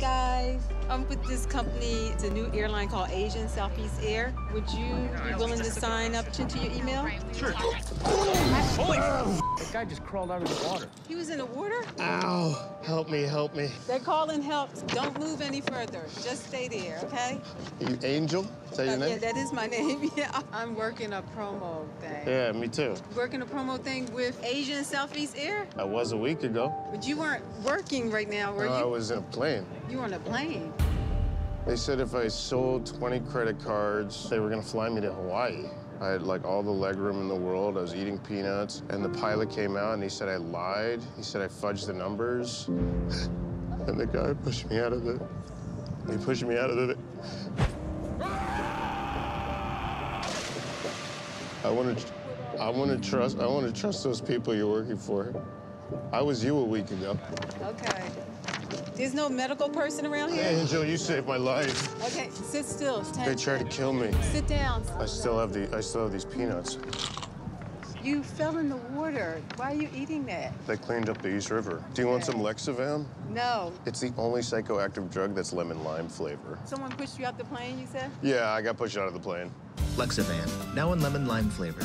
guys. I'm with this company. It's a new airline called Asian Southeast Air. Would you be willing to sign up into your email? Sure. Holy That guy just crawled out of the water. He was in the water? Ow. Help me, help me. They're calling help. Don't move any further. Just stay there, okay? You Angel? Is that your Uh, name? yeah, that is my name. Yeah, I'm working a promo thing. Yeah, me too. Working a promo thing with Asian Southeast Air? I was a week ago. But you weren't working right now, were No, I was in a plane. You were on a plane. They said if I sold 20 credit cards, they were gonna fly me to Hawaii. I had like all the leg room in the world. I was eating peanuts, and the pilot came out and he said I lied. He said I fudged the numbers, and the guy pushed me out of the. He pushed me out of the. I want to. I want to trust. I want to trust those people you're working for. I was you a week ago. Okay. There's no medical person around here? Angel, you saved my life. Okay, sit still. They tried to kill me. Sit down. I still have the. I still have these peanuts. You fell in the water. Why are you eating that? They cleaned up the East River. Do you want some Lexivan? No. It's the only psychoactive drug that's lemon lime flavor. Someone pushed you out the plane, you said? Yeah, I got pushed out of the plane. Lexivan, now in lemon lime flavor.